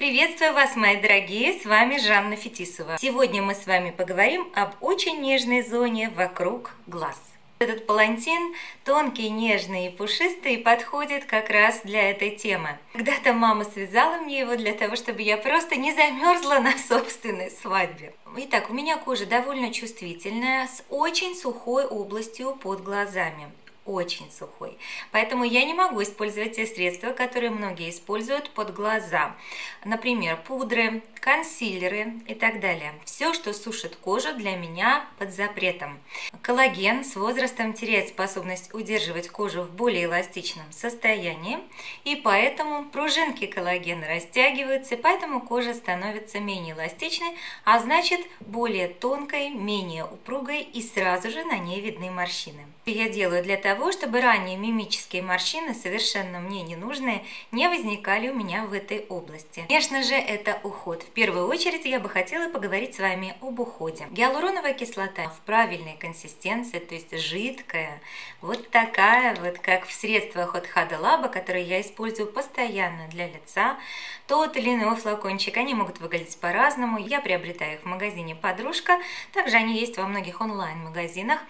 Приветствую вас, мои дорогие, с вами Жанна Фетисова. Сегодня мы с вами поговорим об очень нежной зоне вокруг глаз. Этот палантин тонкий, нежный и пушистый подходит как раз для этой темы. Когда-то мама связала мне его для того, чтобы я просто не замерзла на собственной свадьбе. Итак, у меня кожа довольно чувствительная, с очень сухой областью под глазами очень сухой. Поэтому я не могу использовать те средства, которые многие используют под глаза. Например, пудры, консилеры и так далее. Все, что сушит кожу, для меня под запретом. Коллаген с возрастом теряет способность удерживать кожу в более эластичном состоянии, и поэтому пружинки коллагена растягиваются, и поэтому кожа становится менее эластичной, а значит более тонкой, менее упругой, и сразу же на ней видны морщины. Я делаю для того, чтобы ранние мимические морщины, совершенно мне ненужные, не возникали у меня в этой области. Конечно же, это уход в первую очередь я бы хотела поговорить с вами об уходе. Гиалуроновая кислота в правильной консистенции, то есть жидкая, вот такая вот, как в средствах от Хада Лаба, которые я использую постоянно для лица, тот или иной флакончик, они могут выглядеть по-разному. Я приобретаю их в магазине «Подружка», также они есть во многих онлайн-магазинах.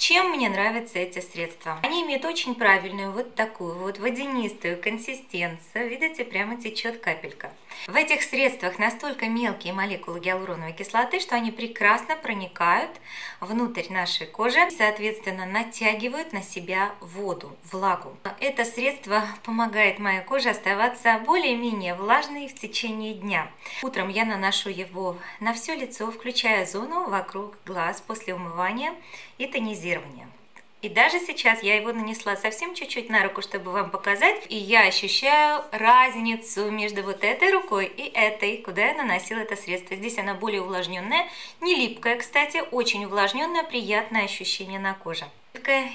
Чем мне нравятся эти средства? Они имеют очень правильную вот такую вот водянистую консистенцию. Видите, прямо течет капелька. В этих средствах настолько мелкие молекулы гиалуроновой кислоты, что они прекрасно проникают внутрь нашей кожи и, соответственно, натягивают на себя воду, влагу. Это средство помогает моей коже оставаться более-менее влажной в течение дня. Утром я наношу его на все лицо, включая зону вокруг глаз после умывания и тонизирования. И даже сейчас я его нанесла совсем чуть-чуть на руку, чтобы вам показать. И я ощущаю разницу между вот этой рукой и этой, куда я наносила это средство. Здесь она более увлажненная, не липкая, кстати, очень увлажненная, приятное ощущение на коже.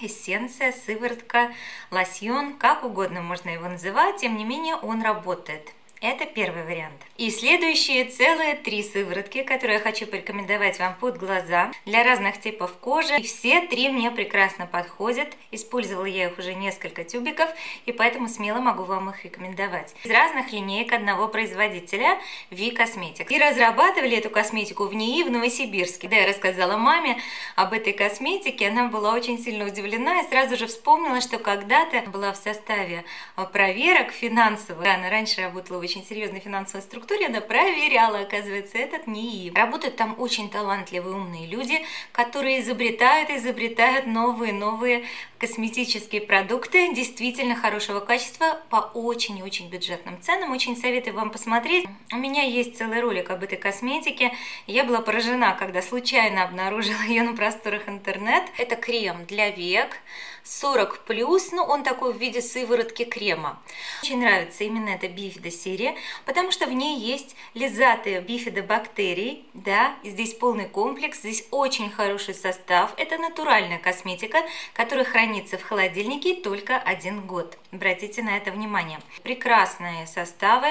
Эссенция, сыворотка, лосьон, как угодно можно его называть, тем не менее он работает. Это первый вариант. И следующие целые три сыворотки, которые я хочу порекомендовать вам под глаза для разных типов кожи. И все три мне прекрасно подходят. Использовала я их уже несколько тюбиков, и поэтому смело могу вам их рекомендовать. Из разных линеек одного производителя V Cosmetics. И разрабатывали эту косметику в НИИ в Новосибирске. Да, я рассказала маме об этой косметике, она была очень сильно удивлена и сразу же вспомнила, что когда-то была в составе проверок финансовых. Она раньше работала в очень серьезной финансовой структуре, она проверяла, оказывается, этот НИИ. Работают там очень талантливые, умные люди, которые изобретают, изобретают новые-новые косметические продукты действительно хорошего качества по очень-очень бюджетным ценам. Очень советую вам посмотреть. У меня есть целый ролик об этой косметике. Я была поражена, когда случайно обнаружила ее на просторах интернет. Это крем для век 40 плюс, ну он такой в виде сыворотки крема. Очень нравится именно эта бифида серия, потому что в ней есть лизатые бифидобактерий, да, здесь полный комплекс, здесь очень хороший состав. Это натуральная косметика, которая хранится в холодильнике только один год. Обратите на это внимание. Прекрасные составы,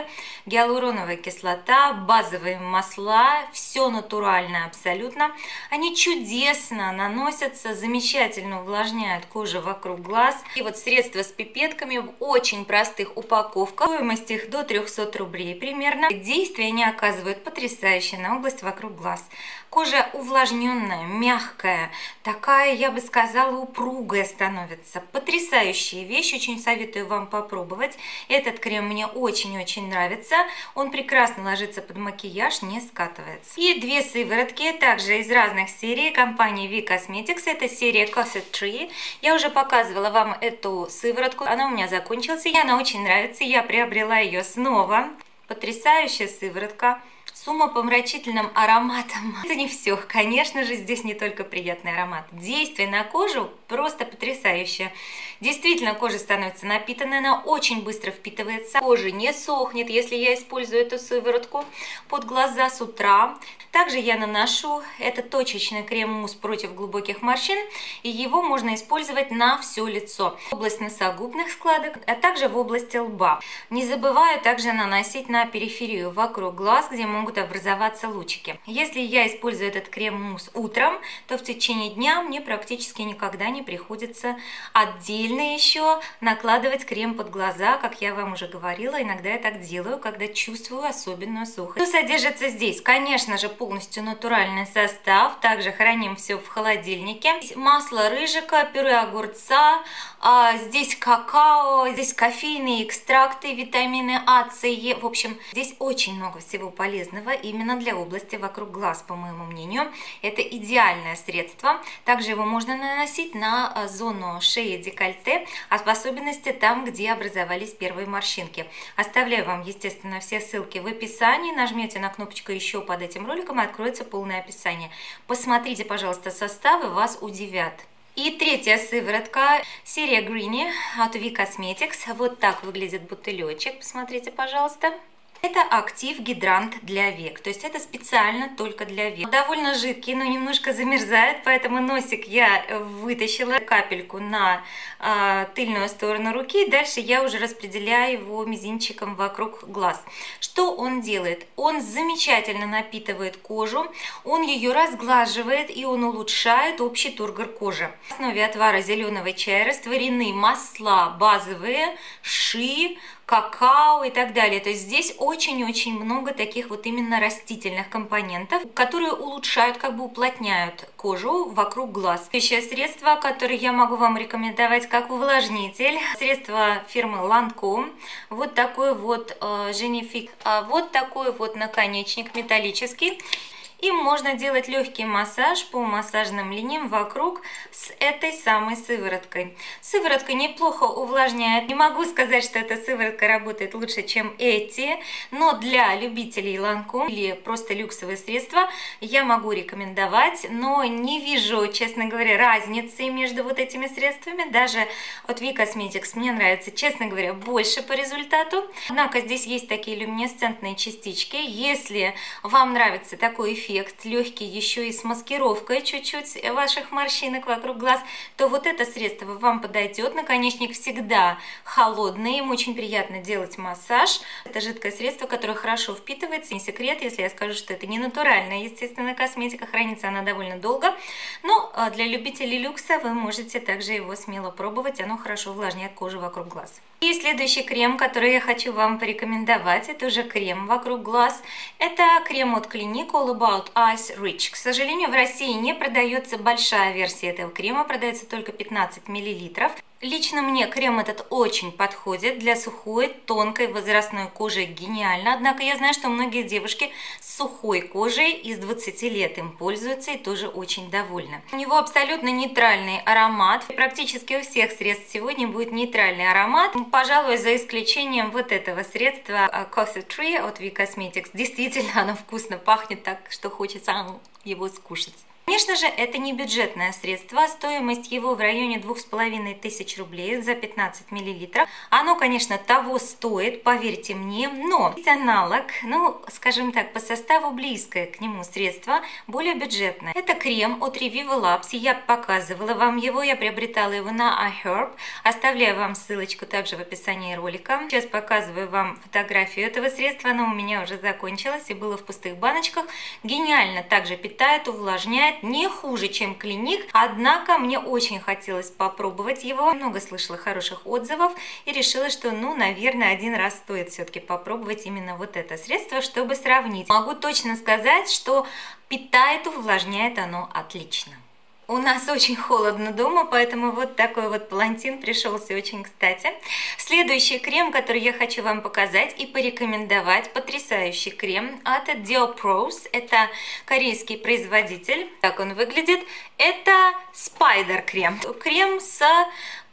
гиалуроновая кислота, базовые масла, все натурально абсолютно. Они чудесно наносятся, замечательно увлажняют кожу вокруг глаз. И вот средства с пипетками в очень простых упаковках. Стоимость их до 300 рублей примерно. Действие они оказывают потрясающее на область вокруг глаз. Кожа увлажненная, мягкая, такая, я бы сказала, упругая становится. Потрясающая вещь, очень советую вам попробовать. Этот крем мне очень-очень нравится. Он прекрасно ложится под макияж, не скатывается. И две сыворотки, также из разных серий компании V Cosmetics. Это серия Cosset Tree. Я уже показывала вам эту сыворотку. Она у меня закончилась, и она очень нравится. Я приобрела ее снова. Потрясающая сыворотка с умопомрачительным ароматом. Это не все. Конечно же, здесь не только приятный аромат. Действие на кожу просто потрясающее. Действительно, кожа становится напитанной, она очень быстро впитывается. Кожа не сохнет, если я использую эту сыворотку под глаза с утра. Также я наношу этот точечный крем-мусс против глубоких морщин, и его можно использовать на все лицо. В область носогубных складок, а также в области лба. Не забываю также наносить на периферию вокруг глаз, где могут могут образоваться лучики. Если я использую этот крем-мусс утром, то в течение дня мне практически никогда не приходится отдельно еще накладывать крем под глаза, как я вам уже говорила, иногда я так делаю, когда чувствую особенную сухость. Что содержится здесь? Конечно же, полностью натуральный состав, также храним все в холодильнике. Масло рыжика, пюре огурца, а, здесь какао, здесь кофейные экстракты, витамины А, С, Е. В общем, здесь очень много всего полезного именно для области вокруг глаз, по моему мнению. Это идеальное средство. Также его можно наносить на а, зону шеи декольте, а в особенности там, где образовались первые морщинки. Оставляю вам, естественно, все ссылки в описании. Нажмете на кнопочку «Еще» под этим роликом и откроется полное описание. Посмотрите, пожалуйста, составы, вас удивят. И третья сыворотка, серия Greeny от V Cosmetics. Вот так выглядит бутылечек, посмотрите, пожалуйста. Это актив гидрант для век, то есть это специально только для век. Довольно жидкий, но немножко замерзает, поэтому носик я вытащила капельку на э, тыльную сторону руки. Дальше я уже распределяю его мизинчиком вокруг глаз. Что он делает? Он замечательно напитывает кожу, он ее разглаживает и он улучшает общий тургор кожи. В основе отвара зеленого чая растворены масла базовые, ши, какао и так далее. То есть здесь очень-очень много таких вот именно растительных компонентов, которые улучшают, как бы уплотняют кожу вокруг глаз. Следующее средство, которое я могу вам рекомендовать как увлажнитель, средство фирмы Lancome. Вот такой вот э, Genifix, э, вот такой вот наконечник металлический. Им можно делать легкий массаж по массажным линиям вокруг с этой самой сывороткой. Сыворотка неплохо увлажняет. Не могу сказать, что эта сыворотка работает лучше, чем эти, но для любителей Ланком или просто люксовые средства я могу рекомендовать, но не вижу, честно говоря, разницы между вот этими средствами. Даже от V Cosmetics мне нравится, честно говоря, больше по результату. Однако здесь есть такие люминесцентные частички. Если вам нравится такой эффект, эффект легкий еще и с маскировкой чуть-чуть ваших морщинок вокруг глаз, то вот это средство вам подойдет. Наконечник всегда холодный, им очень приятно делать массаж. Это жидкое средство, которое хорошо впитывается. Не секрет, если я скажу, что это не натуральная, естественно, косметика, хранится она довольно долго. Но а, для любителей люкса вы можете также его смело пробовать, оно хорошо увлажняет кожу вокруг глаз. И следующий крем, который я хочу вам порекомендовать, это уже крем вокруг глаз. Это крем от Clinique All About Eyes Rich. К сожалению, в России не продается большая версия этого крема, продается только 15 миллилитров. Лично мне крем этот очень подходит для сухой, тонкой, возрастной кожи гениально. Однако я знаю, что многие девушки с сухой кожей из 20 лет им пользуются и тоже очень довольны. У него абсолютно нейтральный аромат. Практически у всех средств сегодня будет нейтральный аромат. Пожалуй, за исключением вот этого средства а, Coffee Tree от V Cosmetics. Действительно, оно вкусно пахнет так, что хочется его скушать. Конечно же, это не бюджетное средство, стоимость его в районе 2500 рублей за 15 мл. Оно, конечно, того стоит, поверьте мне, но есть аналог, ну, скажем так, по составу близкое к нему средство, более бюджетное. Это крем от Reviva Labs, я показывала вам его, я приобретала его на iHerb, оставляю вам ссылочку также в описании ролика. Сейчас показываю вам фотографию этого средства, оно у меня уже закончилось и было в пустых баночках. Гениально также питает, увлажняет, не хуже, чем Клиник, однако мне очень хотелось попробовать его. Много слышала хороших отзывов и решила, что, ну, наверное, один раз стоит все-таки попробовать именно вот это средство, чтобы сравнить. Могу точно сказать, что питает, увлажняет оно отлично. У нас очень холодно дома, поэтому вот такой вот палантин пришелся очень кстати. Следующий крем, который я хочу вам показать и порекомендовать, потрясающий крем от Diopros. Это корейский производитель. Так он выглядит. Это Spider крем. Крем с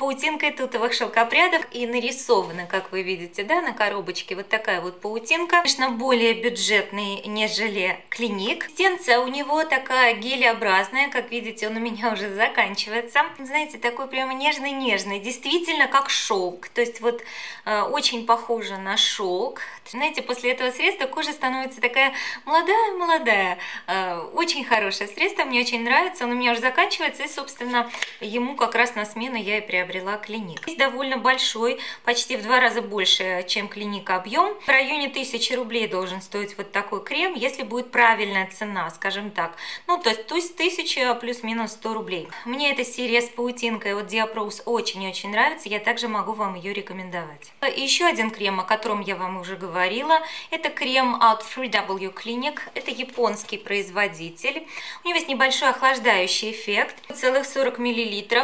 паутинкой тутовых шелкопрядов и нарисована, как вы видите, да, на коробочке вот такая вот паутинка. Конечно, более бюджетный, нежели клиник. Консистенция у него такая гелеобразная, как видите, он у меня уже заканчивается. Знаете, такой прямо нежный-нежный, действительно как шелк. То есть вот э, очень похоже на шелк. Знаете, после этого средства кожа становится такая молодая-молодая. Э, очень хорошее средство, мне очень нравится. Он у меня уже заканчивается, и, собственно, ему как раз на смену я и приобрела приобрела клиник. Здесь довольно большой, почти в два раза больше, чем клиника объем. В районе 1000 рублей должен стоить вот такой крем, если будет правильная цена, скажем так. Ну, то есть, то есть 1000 плюс-минус 100 рублей. Мне эта серия с паутинкой от Diaprose очень-очень нравится, я также могу вам ее рекомендовать. Еще один крем, о котором я вам уже говорила, это крем от 3W Clinic. Это японский производитель. У него есть небольшой охлаждающий эффект. Целых 40 мл.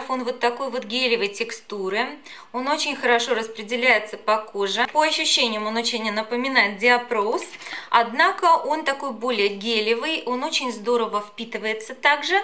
Он вот такой вот гелевой текстуры. Он очень хорошо распределяется по коже. По ощущениям он очень напоминает Diaprose. Однако он такой более гелевый. Он очень здорово впитывается также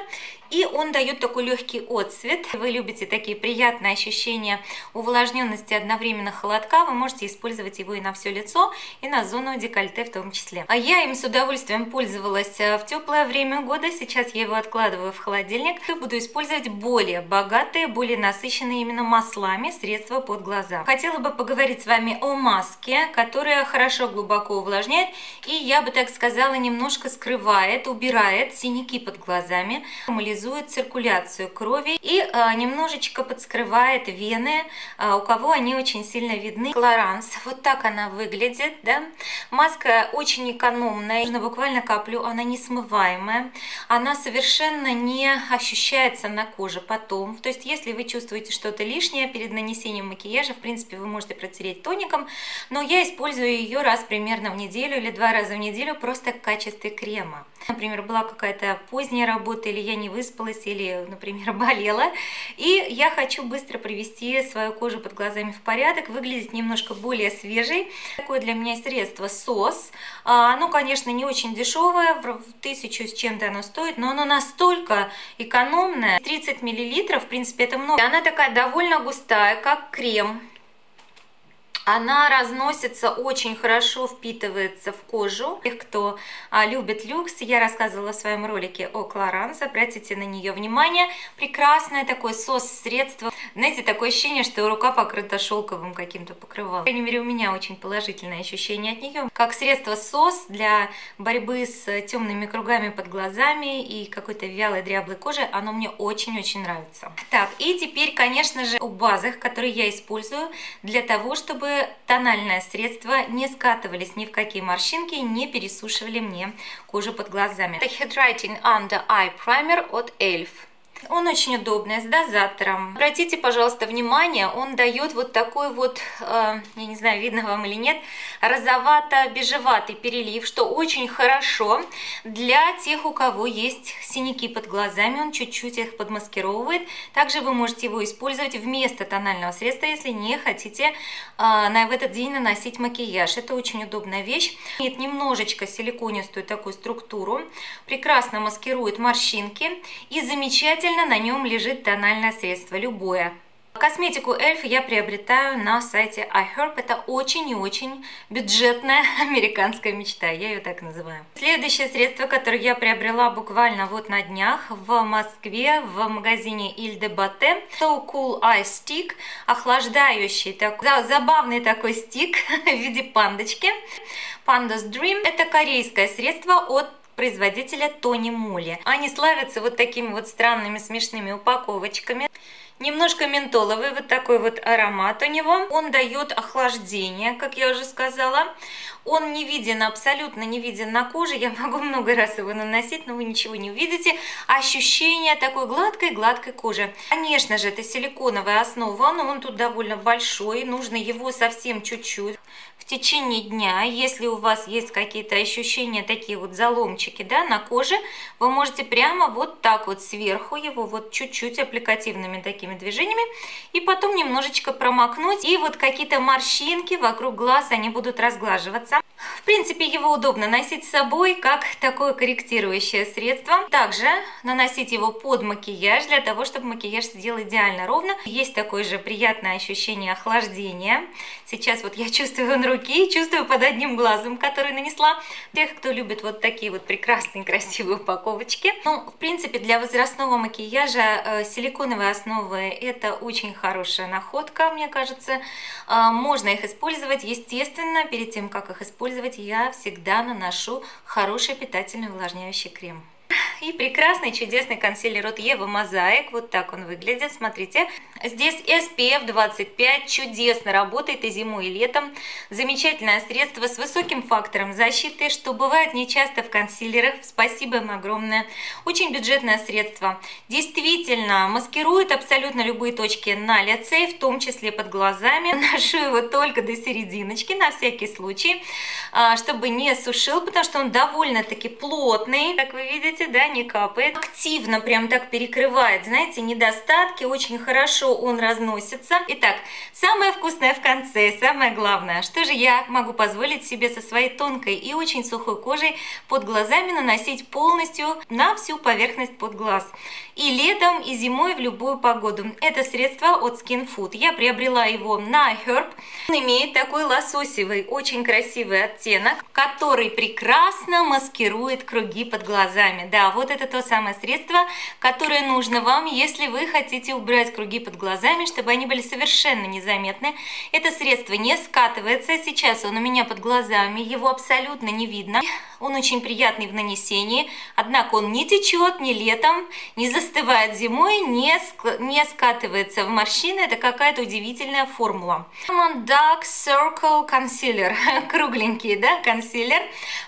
и он дает такой легкий отцвет. Вы любите такие приятные ощущения увлажненности одновременно холодка, вы можете использовать его и на все лицо, и на зону декольте в том числе. А я им с удовольствием пользовалась э, в теплое время года, сейчас я его откладываю в холодильник и буду использовать более богатые, более насыщенные именно маслами средства под глаза. Хотела бы поговорить с вами о маске, которая хорошо глубоко увлажняет и, я бы так сказала, немножко скрывает, убирает синяки под глазами, нормализует циркуляцию крови и а, немножечко подскрывает вены, а, у кого они очень сильно видны. Клоранс, вот так она выглядит, да. Маска очень экономная, нужно буквально каплю, она не смываемая, она совершенно не ощущается на коже потом. То есть, если вы чувствуете что-то лишнее перед нанесением макияжа, в принципе, вы можете протереть тоником, но я использую ее раз примерно в неделю или два раза в неделю просто в качестве крема. Например, была какая-то поздняя работа или я не выспалась, или, например, болела. И я хочу быстро привести свою кожу под глазами в порядок, выглядеть немножко более свежей. Такое для меня средство СОС. А, оно, конечно, не очень дешевое, в тысячу с чем-то оно стоит, но оно настолько экономное. 30 мл, в принципе, это много. Она такая довольно густая, как крем. Она разносится очень хорошо, впитывается в кожу. Тех, кто а, любит люкс, я рассказывала в своем ролике о Клоранс, обратите на нее внимание. Прекрасное такое сос-средство. Знаете, такое ощущение, что рука покрыта шелковым каким-то покрывалом. По крайней мере, у меня очень положительное ощущение от нее. Как средство сос для борьбы с темными кругами под глазами и какой-то вялой дряблой кожи, оно мне очень-очень нравится. Так, и теперь, конечно же, о базах, которые я использую для того, чтобы тональное средство не скатывались ни в какие морщинки, не пересушивали мне кожу под глазами. Это Hydrating Under Eye Primer от ELF. Он очень удобный, с дозатором. Обратите, пожалуйста, внимание, он дает вот такой вот, э, я не знаю, видно вам или нет, розовато-бежеватый перелив, что очень хорошо для тех, у кого есть синяки под глазами. Он чуть-чуть их подмаскировывает. Также вы можете его использовать вместо тонального средства, если не хотите э, на, в этот день наносить макияж. Это очень удобная вещь. Имеет немножечко силиконистую такую структуру, прекрасно маскирует морщинки и замечательно Отдельно на нем лежит тональное средство, любое. Косметику Эльф я приобретаю на сайте iHerb. Это очень и очень бюджетная американская мечта, я ее так называю. Следующее средство, которое я приобрела буквально вот на днях в Москве в магазине Иль де Батте. So Cool Eye Stick, охлаждающий, такой, забавный такой стик в виде пандочки. Panda's Dream. Это корейское средство от производителя Тони Мули. Они славятся вот такими вот странными смешными упаковочками. Немножко ментоловый вот такой вот аромат у него. Он дает охлаждение, как я уже сказала. Он не виден, абсолютно не виден на коже. Я могу много раз его наносить, но вы ничего не увидите. Ощущение такой гладкой-гладкой кожи. Конечно же, это силиконовая основа, но он тут довольно большой. Нужно его совсем чуть-чуть в течение дня, если у вас есть какие-то ощущения, такие вот заломчики да, на коже, вы можете прямо вот так вот сверху его вот чуть-чуть аппликативными такими движениями и потом немножечко промокнуть. И вот какие-то морщинки вокруг глаз, они будут разглаживаться. В принципе, его удобно носить с собой как такое корректирующее средство. Также наносить его под макияж, для того, чтобы макияж сидел идеально ровно. Есть такое же приятное ощущение охлаждения. Сейчас вот я чувствую на руке, чувствую под одним глазом, который нанесла. Тех, кто любит вот такие вот прекрасные, красивые упаковочки. Ну, в принципе, для возрастного макияжа э, силиконовые основы это очень хорошая находка, мне кажется. Э, можно их использовать, естественно, перед тем, как их использовать, я всегда наношу хороший питательный увлажняющий крем. И прекрасный чудесный консилер от Ева Мозаик. Вот так он выглядит, смотрите. Здесь SPF 25, чудесно работает и зимой, и летом. Замечательное средство с высоким фактором защиты, что бывает нечасто в консилерах. Спасибо им огромное. Очень бюджетное средство. Действительно, маскирует абсолютно любые точки на лице, в том числе под глазами. Ношу его только до серединочки, на всякий случай, а, чтобы не сушил, потому что он довольно-таки плотный, как вы видите, да, не капает. Активно прям так перекрывает, знаете, недостатки, очень хорошо он разносится. Итак, самое вкусное в конце, самое главное, что же я могу позволить себе со своей тонкой и очень сухой кожей под глазами наносить полностью на всю поверхность под глаз. И летом, и зимой в любую погоду. Это средство от Skin Food. Я приобрела его на Herb. Он имеет такой лососевый, очень красивый оттенок, который прекрасно маскирует круги под глазами. Да, вот это то самое средство, которое нужно вам, если вы хотите убрать круги под глазами, чтобы они были совершенно незаметны. Это средство не скатывается. Сейчас он у меня под глазами, его абсолютно не видно. Он очень приятный в нанесении, однако он не течет ни летом, не застывает зимой, не, не скатывается в морщины. Это какая-то удивительная формула. Dark Circle Concealer. Кругленький, да, консилер.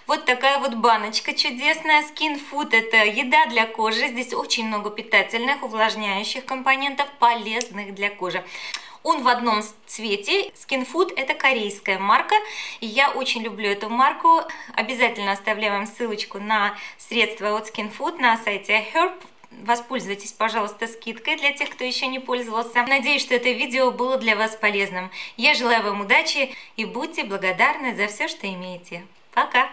Вот такая вот баночка чудесная. Skin Food – это еда для кожи. Здесь очень много питательных, увлажняющих компонентов, полезных для кожи. Он в одном цвете. Skin Food – это корейская марка. И я очень люблю эту марку. Обязательно оставляю вам ссылочку на средства от Skin Food на сайте Herb Воспользуйтесь, пожалуйста, скидкой для тех, кто еще не пользовался. Надеюсь, что это видео было для вас полезным. Я желаю вам удачи и будьте благодарны за все, что имеете. Пока!